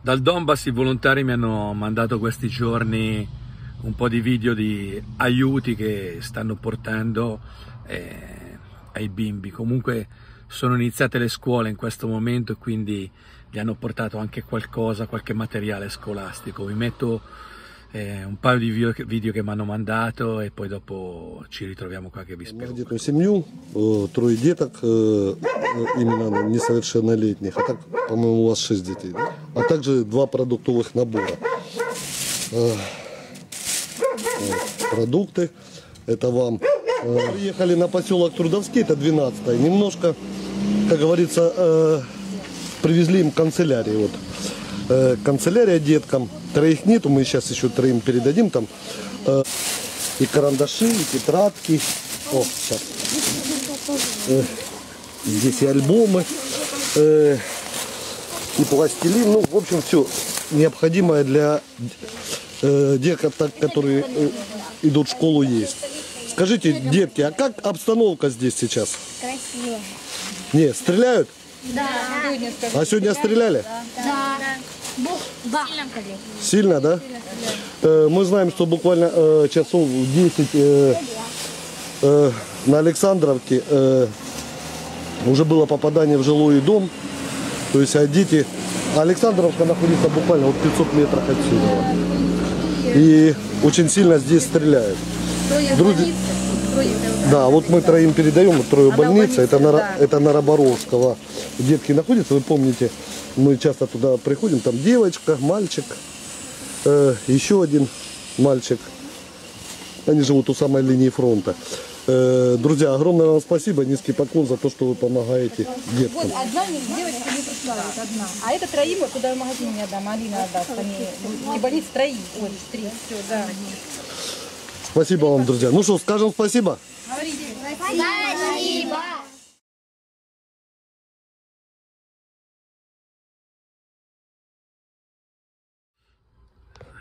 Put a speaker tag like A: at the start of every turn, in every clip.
A: Dal Donbass i volontari mi hanno mandato questi giorni un po' di video di aiuti che stanno portando eh, ai bimbi. Comunque sono iniziate le scuole in questo momento e quindi gli hanno portato anche qualcosa, qualche materiale scolastico. Vi metto eh, un paio di video, video che mi hanno mandato e poi dopo ci ritroviamo qua che vi spiego.
B: Многодетную семью, э, трое деток, э, именно несовершеннолетних, а так, по-моему, у вас шесть детей, да? А также два продуктовых набора. Э, Продукты, это вам. Э, Приехали на поселок Трудовский, это 12 Немножко, как говорится, э, привезли им канцелярии. Вот. Канцелярия деткам. Троих нету, мы сейчас еще троим передадим там. И карандаши, и тетрадки. О, сейчас. Здесь и альбомы, и пластилин. Ну, в общем, все необходимое для э, деток, которые э, идут в школу, есть. Скажите, детки, а как обстановка здесь сейчас?
C: Красиво.
B: Не, стреляют?
C: Да.
B: А сегодня стреляли?
C: Да. Да.
B: Сильно, да? Э, Мы знаем, что буквально э, часов в 10 э, э, на Александровке э, уже было попадание в жилой дом. То есть а дети... Александровка находится буквально вот 500 метрах отсюда. И очень сильно здесь стреляют. Друзья, да, вот мы троим передаем, вот трое больницы, это, на, Ра- это на Роборовского. Детки находятся, вы помните, мы часто туда приходим, там девочка, мальчик, э, еще один мальчик. Они живут у самой линии фронта. Э, друзья, огромное вам спасибо, низкий поклон за то, что вы помогаете деткам.
D: Вот одна девочка не пришла, вот одна. А это троим, вот куда в магазин не отдам, Алина отдаст. Они, и больниц троим, ой, три, все, да.
B: Спасибо вам, друзья. Ну что, скажем спасибо?
C: Спасибо.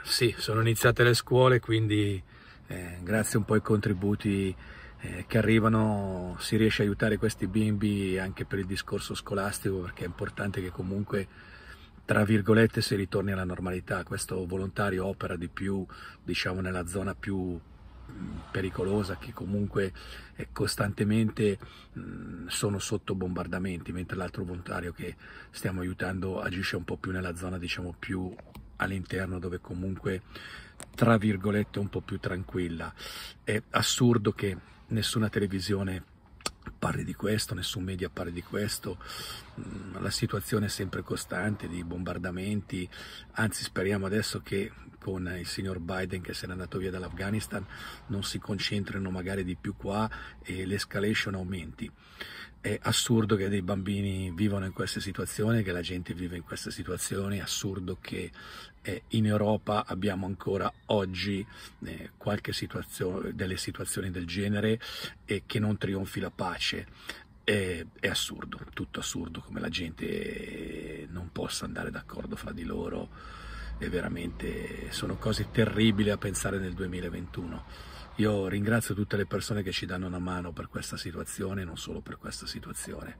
A: Sì, sono iniziate le scuole, quindi eh, grazie un po' ai contributi eh, che arrivano si riesce a aiutare questi bimbi anche per il discorso scolastico perché è importante che comunque tra virgolette si ritorni alla normalità. Questo volontario opera di più diciamo nella zona più mh, pericolosa che comunque eh, costantemente mh, sono sotto bombardamenti mentre l'altro volontario che stiamo aiutando agisce un po' più nella zona diciamo più all'interno dove comunque tra virgolette un po' più tranquilla. È assurdo che nessuna televisione parli di questo, nessun media parli di questo, Mm, la situazione è sempre costante di bombardamenti, anzi speriamo adesso che con il signor Biden che se n'è andato via dall'Afghanistan non si concentrino magari di più qua e l'escalation aumenti. È assurdo che dei bambini vivano in queste situazioni, che la gente vive in queste situazioni, è assurdo che eh, in Europa abbiamo ancora oggi eh, qualche situazione, delle situazioni del genere e che non trionfi la pace. È, è assurdo, tutto assurdo, come la gente non possa andare d'accordo fra di loro. È veramente, sono cose terribili a pensare nel 2021. Io ringrazio tutte le persone che ci danno una mano per questa situazione, non solo per questa situazione.